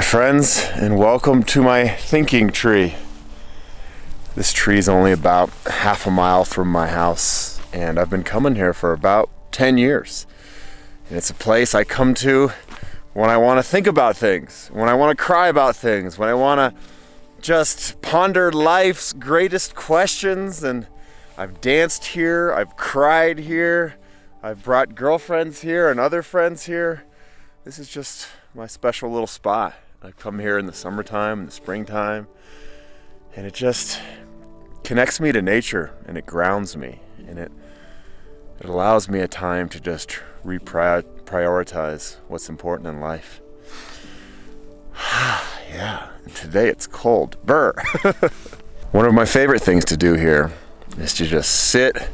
friends, and welcome to my thinking tree. This tree is only about half a mile from my house, and I've been coming here for about 10 years. And it's a place I come to when I want to think about things, when I want to cry about things, when I want to just ponder life's greatest questions. And I've danced here, I've cried here, I've brought girlfriends here and other friends here. This is just my special little spot. I come here in the summertime, in the springtime, and it just connects me to nature and it grounds me and it it allows me a time to just reprioritize what's important in life. yeah, and today it's cold. Burr. One of my favorite things to do here is to just sit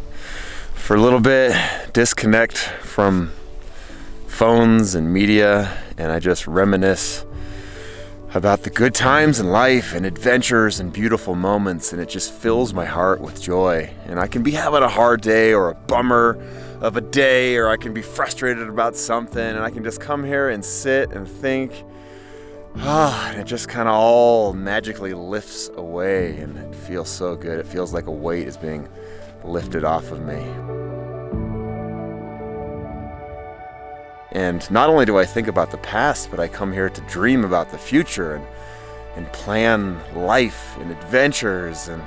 for a little bit, disconnect from phones and media, and I just reminisce about the good times in life and adventures and beautiful moments, and it just fills my heart with joy. And I can be having a hard day or a bummer of a day, or I can be frustrated about something, and I can just come here and sit and think. Ah, and it just kind of all magically lifts away, and it feels so good. It feels like a weight is being lifted off of me. And not only do I think about the past, but I come here to dream about the future and, and plan life and adventures and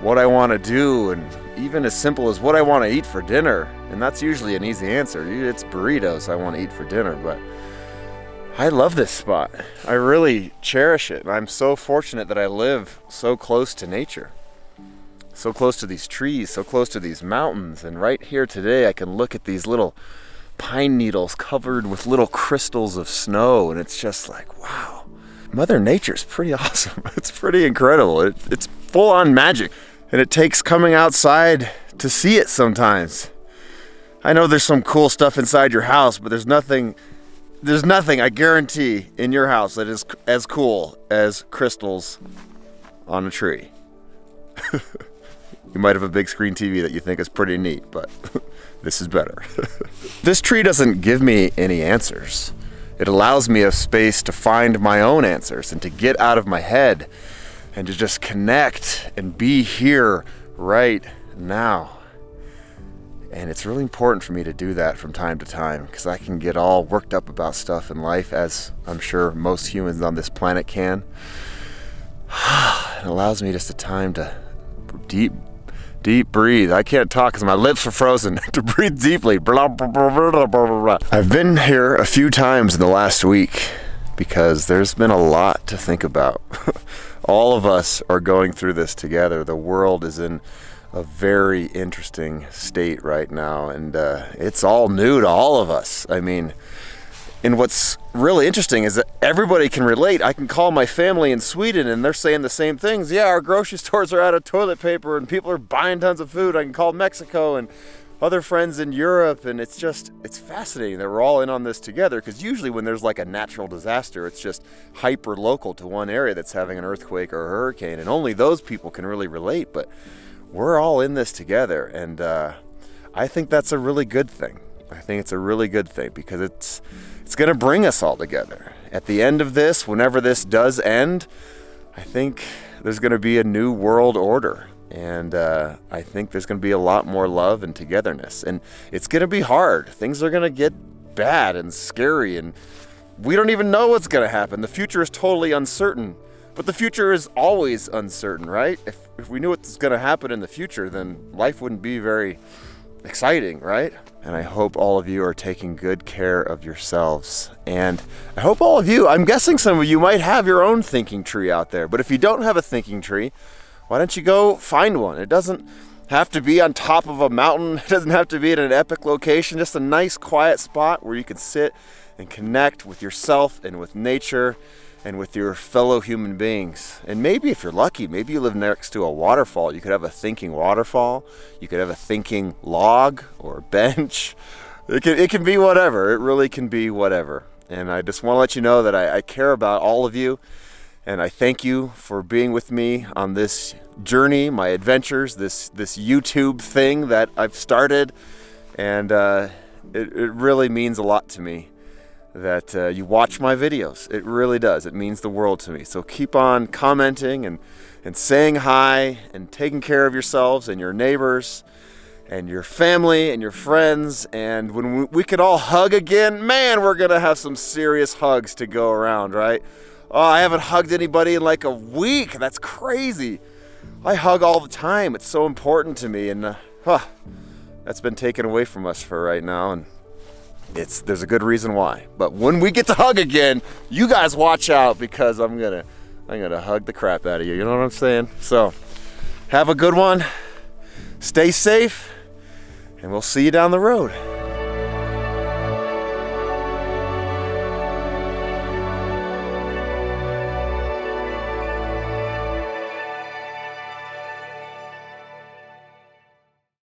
what I want to do, and even as simple as what I want to eat for dinner. And that's usually an easy answer. It's burritos I want to eat for dinner, but I love this spot. I really cherish it. I'm so fortunate that I live so close to nature. So close to these trees, so close to these mountains. And right here today, I can look at these little pine needles covered with little crystals of snow, and it's just like, wow. Mother Nature's pretty awesome. It's pretty incredible. It, it's full on magic, and it takes coming outside to see it sometimes. I know there's some cool stuff inside your house, but there's nothing there's nothing I guarantee in your house that is as cool as crystals on a tree. you might have a big screen TV that you think is pretty neat, but this is better. this tree doesn't give me any answers. It allows me a space to find my own answers and to get out of my head and to just connect and be here right now. And it's really important for me to do that from time to time because I can get all worked up about stuff in life, as I'm sure most humans on this planet can. it allows me just a time to deep Deep breathe. I can't talk because my lips are frozen. to breathe deeply. I've been here a few times in the last week because there's been a lot to think about. All of us are going through this together. The world is in a very interesting state right now, and uh, it's all new to all of us. I mean, and what's really interesting is that everybody can relate. I can call my family in Sweden and they're saying the same things. Yeah, our grocery stores are out of toilet paper and people are buying tons of food. I can call Mexico and other friends in Europe and it's just it's fascinating that we're all in on this together because usually when there's like a natural disaster it's just hyper local to one area that's having an earthquake or a hurricane and only those people can really relate but we're all in this together and uh, I think that's a really good thing I think it's a really good thing because it's it's going to bring us all together. At the end of this, whenever this does end, I think there's going to be a new world order. And uh, I think there's going to be a lot more love and togetherness. And it's going to be hard. Things are going to get bad and scary. And we don't even know what's going to happen. The future is totally uncertain. But the future is always uncertain, right? If, if we knew what's going to happen in the future, then life wouldn't be very exciting, right? And I hope all of you are taking good care of yourselves. And I hope all of you, I'm guessing some of you might have your own thinking tree out there. But if you don't have a thinking tree, why don't you go find one? It doesn't have to be on top of a mountain, it doesn't have to be at an epic location, just a nice quiet spot where you can sit and connect with yourself and with nature and with your fellow human beings. And maybe if you're lucky, maybe you live next to a waterfall. You could have a thinking waterfall. You could have a thinking log or bench. It can, it can be whatever. It really can be whatever. And I just want to let you know that I, I care about all of you. And I thank you for being with me on this journey, my adventures, this, this YouTube thing that I've started. And uh, it, it really means a lot to me that uh, you watch my videos. It really does. It means the world to me. So keep on commenting and, and saying hi and taking care of yourselves and your neighbors and your family and your friends. And when we, we can all hug again, man, we're going to have some serious hugs to go around, right? Oh, I haven't hugged anybody in like a week. That's crazy. I hug all the time. It's so important to me. And uh, huh, that's been taken away from us for right now. And it's there's a good reason why. But when we get to hug again, you guys watch out because I'm gonna I'm gonna hug the crap out of you. You know what I'm saying? So have a good one. Stay safe, and we'll see you down the road.